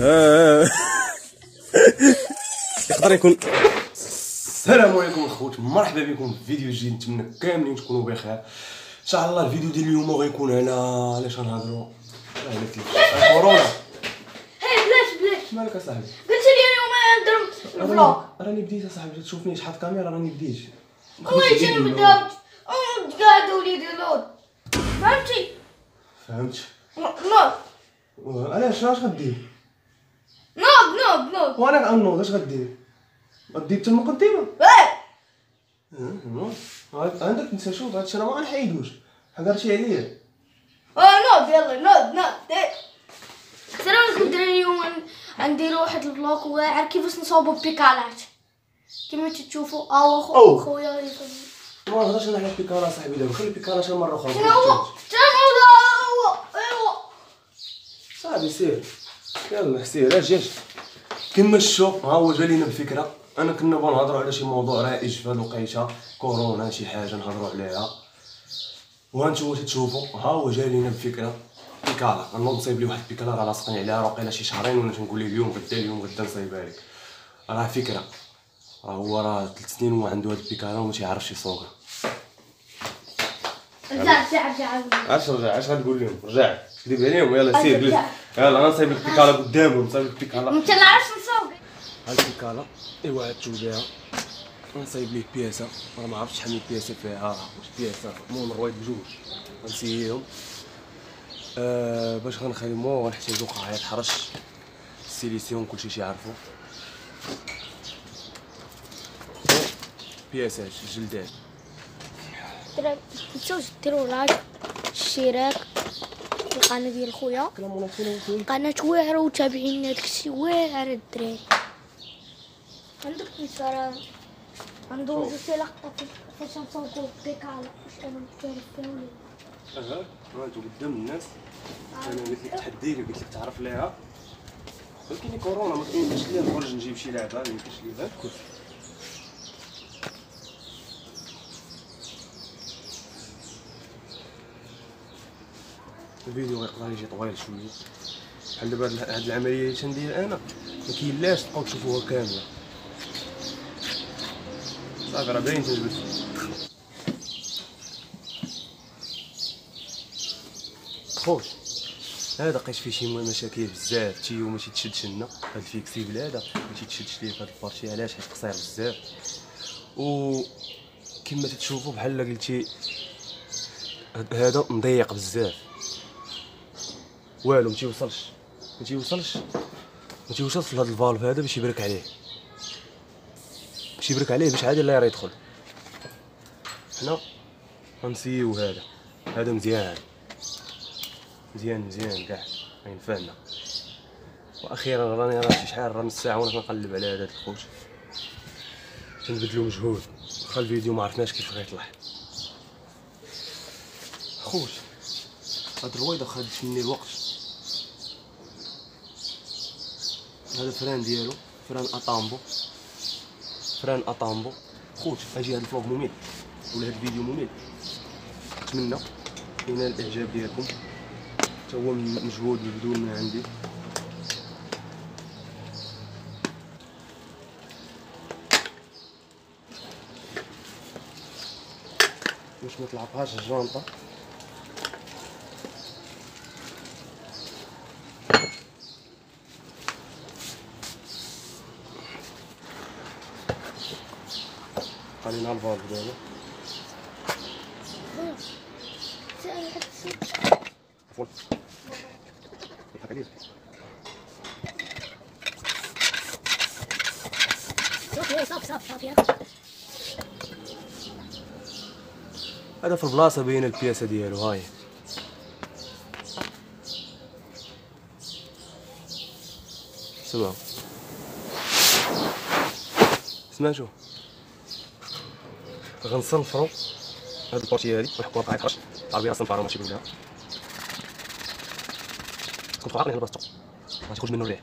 آه. يقدر يكون السلام عليكم الخوت مرحبا بكم في فيديو جديد نتمنى كاملين تكونوا بخير. إن شاء الله الفيديو ديال اليوم غيكون على علاش غنهضروا على كورونا. هاي بلاش بلاش. مالك اصاحبي قلت لي اليوم ندير الفلوق. راني بديت اصاحبي تشوفني شحال كاميرا راني بديت. وين جاي بدات قاعد وليدي لود. فهمتي؟ فهمت. نوض علاش؟ اش غدير؟ نوض نوض نوض وأنا غنوض اش غدير؟ غدير حتى المقدمة. إيه. آه، عندك نسى شوف هادشي راه ما غنحيدوش. حضرتي عليا. آه نوض يلا نوض نوض إيه. ترى أنا كنت اليوم نديرو واحد الفلوق واعر. كيفاش نصاوبو بيكالات كيما تشوفوا آه أوه. أخو خويا ما نهضرش أنا على البيكالا صاحبي دابا. خلي البيكالا شي مرة أخرى. شنو هو شنو هو ايوا صافي سير. يلا سير أجي أجي كما شفتوا ها هو جا لينا بفكره أنا كنا بغا نهضروا على شي موضوع رائج في هاد الوقيته كورونا شي حاجة نهضروا عليها. وهانتوما تتشوفوا ها هو جا لينا بفكره بيكالا. غنوض نصايب لي واحد البيكالا راه لاصقني عليها راه شي شهرين وأنا تنقول ليه اليوم غدا اليوم غدا نصايبها لك راه فكرة. راه هو راه ثلاث سنين وهو عنده هاد البيكالا وما تيعرفش يسوقها رجع رجع رجع. اش رجع. اش غتقول لهم؟ رجع. كذب عليهم. يلا سير، يلا غنصايب لك البيكالا قدامهم نصايب لك البيكالا انت لا عرفت نسوق هاد البيكالا ايوا هاد بها غنصايب ليه بياسه راه ما عرفتش شحال من بياسه فيها واش بياسه المهم رويد بجوج. غنسيهم. آه باش غنخدمو غنحتاجو قاعدة حرش solution كلشي تيعرفو بياسات جلدات تنساوش ديروا like اشتراك في القناة ديال خويا. قناة واعرة وتابعينا داكشي واعر الدراري. عندك مثال ندوزو شي لقطة فاش نصوتو بيكالا واش أنا محترف فيها ولا لا. آه قدام الناس. أنا قلت لك تحدي لي قلت لك تعرف ليها. ولكن كورونا ما كاينش لي نخرج نجيب شي لعبة ما يمكنش لي هاد الفيديو غيقدر يجي طويل شوية. بحال دابا هاد العملية اللي تندير أنا ما كاينلاش تبقاو تشوفوها كاملة. صافي راه باين تنجبد خوش. هذا لقيت فيه شي مشاكل بزاف. tuyau ما تيتشدش لنا هاد ال flexible هذا ما تيتشدش ليه في هاد ال partie علاش؟ حيت قصير بزاف. و كما تتشوفوا بحال قلتي هذا مضيق بزاف. والو ما تيوصلش ما تيوصلش ما تيوصلش لهاد ال valve هذا باش يبرك عليه. باش يبرك عليه باش الله يرى يدخل. حنا غنسيو هذا. هذا مزيان. مزيان مزيان كاع. ما ينفعنا وأخيرا راني راه شي شحال راه من الساعة وأنا كنقلب على هذا الخوت. تنبذلو مجهود. واخا الفيديو ما عرفناش كيف غيطلع خوت هاد الرويضه خدت مني الوقت. هذا فران ديالو فران أطامبو. فران أطامبو. خوت أجي هاد الفلوق ممل ولا هاد الفيديو ممل. نتمنى ينال الإعجاب ديالكم. حتى هو من مجهود مبذول من عندي. باش ما تلعبهاش صافي صافي صافي هذا في البلاصة بين البياسه ديالو هاي سمعوا سمعتوا غنصنفرو هاد البارتي هادي ونحكوها بقاعد حرش العربية صنفرها ماشي بينها كنت عاقل هنا بلاصتو. ما تخرج منه الريح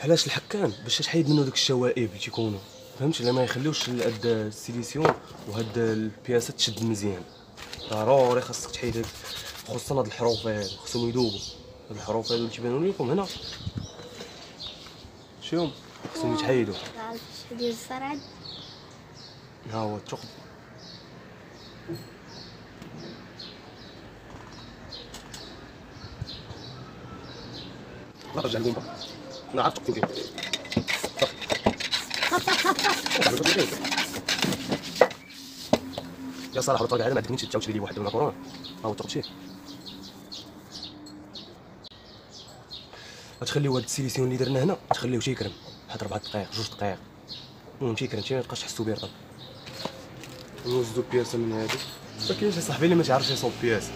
علاش الحكان؟ باش تحيد منه دوك الشوائب اللي تيكونوا؟ فهمتش؟ لا ما يخليوش هاد ال solution وهاد البياسة تشد مزيان. ضروري خاصك تحيد خصوصا هاد الحروف هادو خصهم يذوبوا. الحروف هادو اللي تيبانوا لكم هنا. شوفهم خصهم يتحيدوا ديال الصرعد ها هو الثقب لا رجع البومبا أنا عارف تقتل يا صراحة الطاقه هذا ما عندكش تجاوب تشري لي واحد من كورونا ها هو الثقب غتخليو هاد ال solution اللي درنا هنا تخليوه تيكرم واحد ربع دقائق جوج دقائق المهم تيكرم تي ما تبقاش تحسو به رطب نوزدو بياسه من هادو ما كاينش صاحبي اللي ما تعرفش يصوب بياسه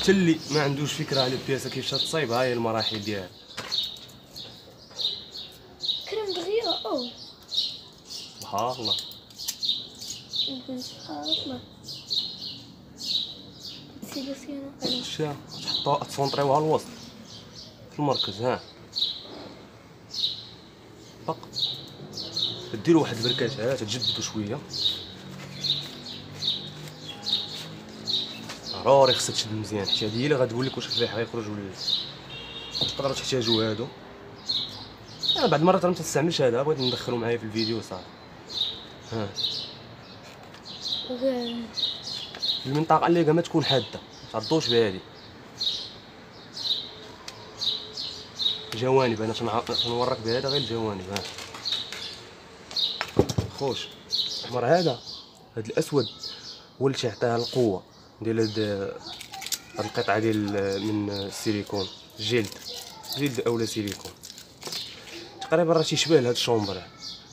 حتى اللي ما عندوش فكرة على البياسه كيفاش تصايب ها هي المراحل ديالها. كريم دغيا أو. سبحان الله. سبحان الله. سيليسيون أنا. شتيها تحطوها تسونطريوها الوسط. في المركز ها. ديروا واحد البركات ها تجددوا شوية. ضروري خصها تشد مزيان حيت هذه هي اللي غتقول لك واش الريح غيخرج ولا لا تقدروا تحتاجوا هادو. أنا بعد المرات راه ما تستعملش هذا بغيت ندخلو معايا في الفيديو صافي. ها. المنطقة اللي ما تكون حادة ما تعضوش بهادي جوانب أنا تنورك بهذا غير الجوانب ها. خوش الاحمر هذا هاد الأسود هو اللي تيعطيها القوة ديال هاد القطعة ديال من السيليكون جلد جلد اولا سيليكون. تقريبا راه تيشبه لهاد ال chambre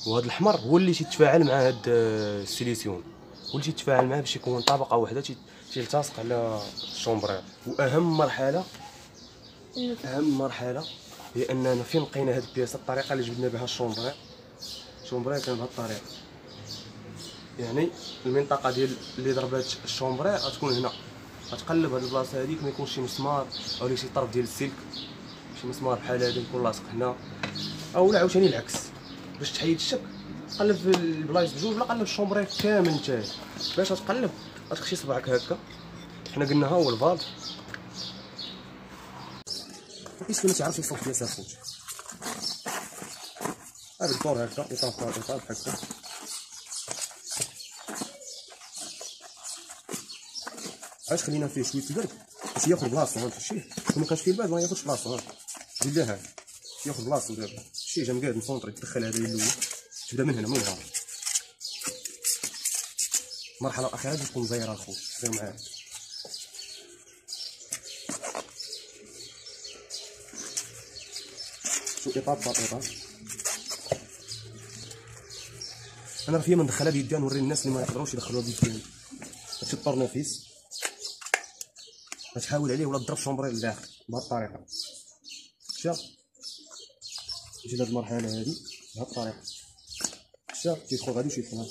وهاد الأحمر هو اللي تيتفاعل مع هاد ال solution. هو اللي تيتفاعل معاه باش يكون طبقه واحدة تي- تيلتصق على ال chambre وأهم مرحلة أهم مرحلة هي أننا فين لقينا هاد البياسة الطريقة اللي جبدنا بها ال chambre à air ال chambre à air كان بهاد الطريقة يعني المنطقة ديال اللي ضربات ال chambre à air غتكون هنا. غتقلب هاد البلاصة هذيك ما يكونش شي مسمار أو شي طرف ديال السلك. شي مسمار بحال هذا يكون لاصق هنا. أو لا عاوتاني العكس. باش تحيد الشك قلب في البلايص بجوج ولا قلب ال chambre à air كامل نتايا باش غتقلب غتخشي صبعك هكا. حنا قلنا ها هو ال valve كاينش ما تعرفش يصوب بياسه خوت هذا الدور هكا يطرف يطرف هكا علاش خلينا فيه شوية البرد؟ باش ياخذ بلاصتو ها شتيه وما كانش فيه البرد ما ياخذش بلاصتو ها دير لها. ياخذ بلاصتو دابا شتيه جا مقاد مصونطري تدخل هذا الأول تبدا من هنا من الغار المرحله الاخيره تكون مزيره الخوت غير معاك. شو ايطاب بار أنا راه فيا ما بيدي نوري الناس اللي ما يقدروش يدخلوها بيديهم هادشي الطرنوفيس غتحاول عليه ولا تضرب شومبري لداخل بهاد الطريقة شا. تجي لهاد المرحلة هادي بهاد الطريقة شا تيدخل غادي وشي يدخل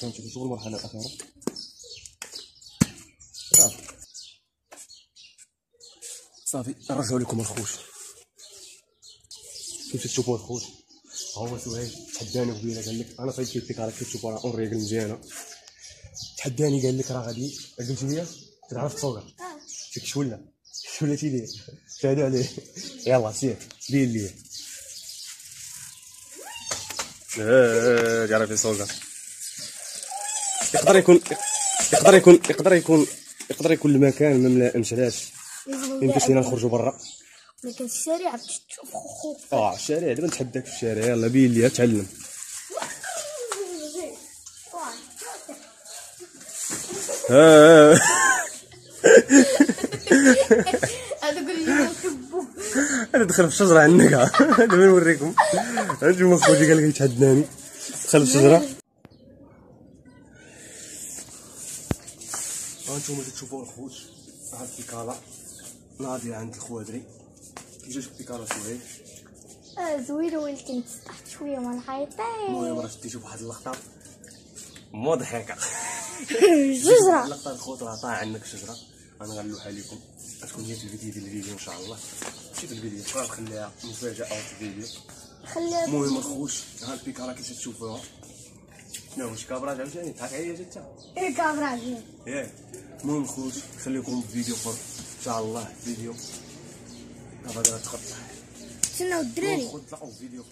فهمتي شوف المرحلة الأخيرة. صافي صافي نرجعو لكم الخوش. كيف تشوفوا الخوش هو سهيل تحداني قبيله قال لك أنا صايب كيف راه كتشوفوا راه اون ريغل مزيانه تحداني قال لك راه غادي قلت لي تعرف تصور شك ولا؟ ولا تيدير شاهدوا عليه يلا سير. دير لي آه تعرف يصور يقدر يكون يقدر يكون يقدر يكون يقدر يكون المكان ما ملائمش علاش يمكنش لينا نخرجوا برا. لكن الشارع تشوف خوخو آه الشارع دابا نتحداك في الشارع. يلا بين لي تعلم. آه. هذا قول أنا دخل في الشجرة عندك. دابا نوريكم. هاد المصفوجي قال لك يتحداني. دخل في الشجرة. هانتوما تشوفوا الخوت. هاد البيكالا ناضيه عند الخوادري جوج بيكارو شوية آه زوينه ولكن تسطحت شوية مع الحيط المهم راه شديت بواحد اللقطه مضحكه شجره اللقطه الخضره طاع عندك شجره أنا غنلوحها لكم غتكون هي في الفيديو ديال الفيديو ان شاء الله ماشي في الفيديو غنخليها مفاجاه في الفيديو خليها المهم الخوش ها البيكاره كي تشوفوها شنو واش كابراج عاوتاني ضحك عليا جات إيه كابراج ياه المهم خوش نخليكم في فيديو اخر ان شاء الله فيديو ما درت الدراري؟ فيديو